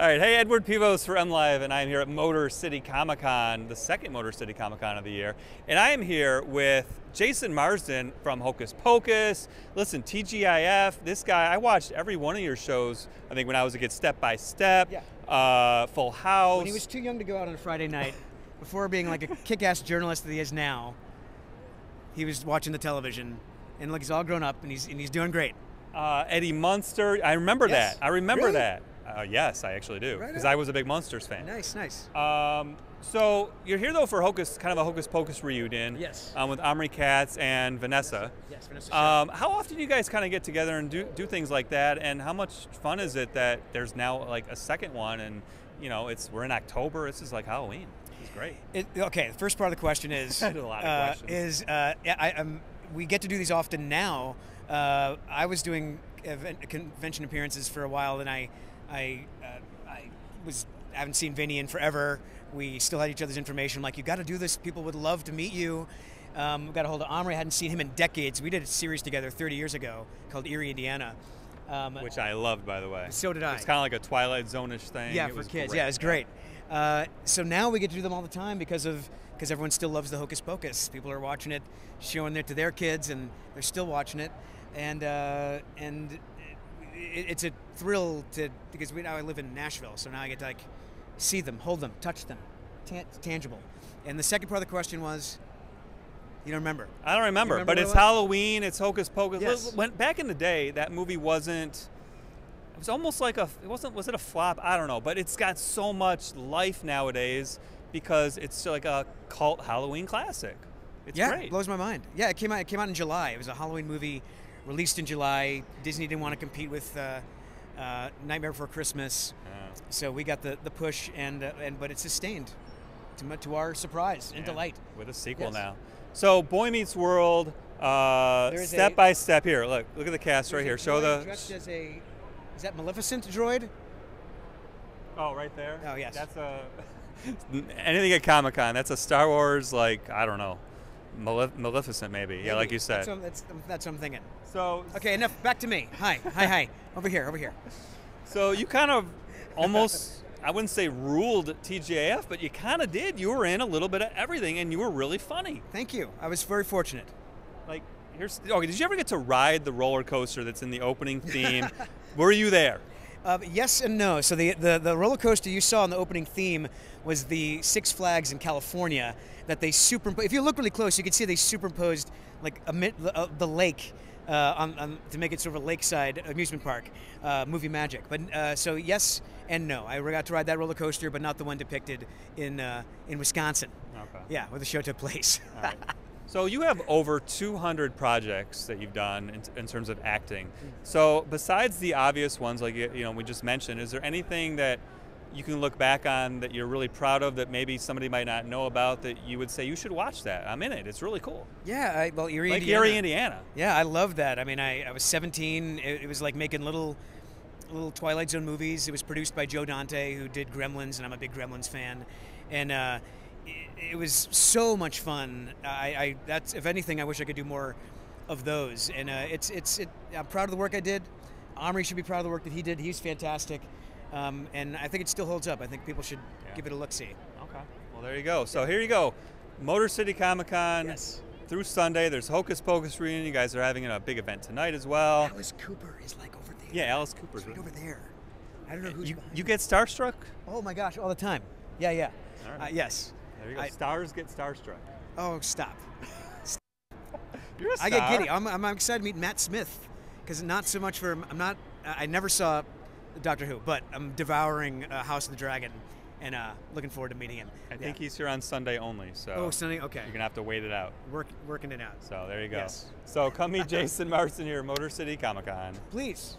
All right, hey, Edward Pevos for MLive, and I am here at Motor City Comic Con, the second Motor City Comic Con of the year. And I am here with Jason Marsden from Hocus Pocus. Listen, TGIF, this guy, I watched every one of your shows, I think when I was a kid, Step by Step, Yeah. uh, Full House. When he was too young to go out on a Friday night, before being like a kick-ass journalist that he is now, he was watching the television, and look, he's all grown up, and he's and he's doing great. uh, Eddie Munster, I remember Yes. that. I remember Really? that. Uh, yes, I actually do, because on. I was a big Munsters fan. Nice, nice. Um, so you're here though for Hocus, kind of a Hocus Pocus reunion. Yes. Um, with Omri Katz and Vanessa. Yes, Vanessa. Um, how often do you guys kind of get together and do, do things like that? And how much fun is it that there's now like a second one? And you know, it's we're in October. This is like Halloween. It's great. It, okay, the first part of the question is I had a lot of uh, questions. is uh, yeah, I, um, we get to do these often now. Uh, I was doing event, convention appearances for a while, and I I uh, I was I haven't seen Vinny in forever. We still had each other's information. I'm like, you got to do this. People would love to meet you. Um, we got a hold of Omri. I hadn't seen him in decades. We did a series together 30 years ago called Erie, Indiana. Um, Which I loved, by the way. So did I. It's kind of like a Twilight Zone-ish thing. yeah, It for was kids. great. Yeah, it's great. Uh, so now we get to do them all the time because of because everyone still loves the Hocus Pocus. People are watching it, showing it to their kids, and they're still watching it. And uh, and it, it's a thrill to because we now I live in Nashville, so now I get to like see them, hold them, touch them, tan- tangible. And the second part of the question was, you don't remember? I don't remember, remember but what it it's? Halloween. It's Hocus Pocus. Yes. When back in the day, that movie wasn't. It was almost like a. It wasn't. Was it a flop? I don't know. But it's got so much life nowadays because it's like a cult Halloween classic. It's yeah, great. blows my mind. Yeah, it came out. It came out in July. It was a Halloween movie, released in July. Disney didn't want to compete with uh, uh, Nightmare Before Christmas, so we got the, the push, and uh, and but it's sustained, to, to our surprise and Yeah, delight. with a sequel Yes. now. So Boy Meets World, uh, step a- by step. Here, look, look at the cast right here. Show the. dressed as a, is that Maleficent droid? Oh, right there. Oh, yes. That's a. anything at Comic Con. That's a Star Wars like I don't know, Malef- Maleficent maybe. Yeah, like you said. That's what, that's, that's what I'm thinking. so Okay, enough. Back to me. Hi, hi, hi. Over here, over here. So you kind of almost, I wouldn't say ruled TGIF, but you kind of did. You were in a little bit of everything, and you were really funny. Thank you. I was very fortunate. Like, here's okay. Did you ever get to ride the roller coaster that's in the opening theme? were you there? Uh, yes and no. So the, the the roller coaster you saw in the opening theme was the Six Flags in California that they superimposed. If you look really close, you can see they superimposed like a, mi- uh, the lake uh, on, on, to make it sort of a lakeside amusement park, uh, movie magic. But uh, so yes and no. I got to ride that roller coaster, but not the one depicted in uh, in Wisconsin. Okay. Yeah, where the show took place. So you have over 200 projects that you've done in, in terms of acting. So besides the obvious ones, like you you know we just mentioned, is there anything that you can look back on that you're really proud of that maybe somebody might not know about that you would say you should watch that? I'm in it. It's really cool. yeah, I, well, Erie, like Indiana. Erie, Indiana. Yeah, I love that. I mean, I, I was 17. It, it was like making little little Twilight Zone movies. It was produced by Joe Dante, who did Gremlins, and I'm a big Gremlins fan. And uh, it, it was so much fun. I, I that's if anything, I wish I could do more of those. And uh, it's it's it, I'm proud of the work I did. Omri should be proud of the work that he did. He's fantastic. Um, and I think it still holds up. I think people should Yeah. give it a look see. Okay. Well, there you go. So here you go. Motor City Comic Con Yes. through Sunday. There's Hocus Pocus reunion. You guys are having a big event tonight as well. Alice Cooper is like over there. Yeah, Alice Cooper's. Right over there. I don't know who's You, you get starstruck? Oh my gosh, all the time. Yeah, yeah. All right. Uh, yes. There you go. I- Stars get starstruck. Oh, stop. You're a star. I get giddy. I'm, I'm excited to meet Matt Smith because not so much for I'm not. I never saw Doctor Who, but I'm devouring uh, House of the Dragon and uh, looking forward to meeting him. I Yeah. think he's here on Sunday only, so Oh, Sunday. Okay. you're gonna have to wait it out. Work, working it out. So there you go. Yes. So come meet Jason Marsden here at Motor City Comic Con. Please.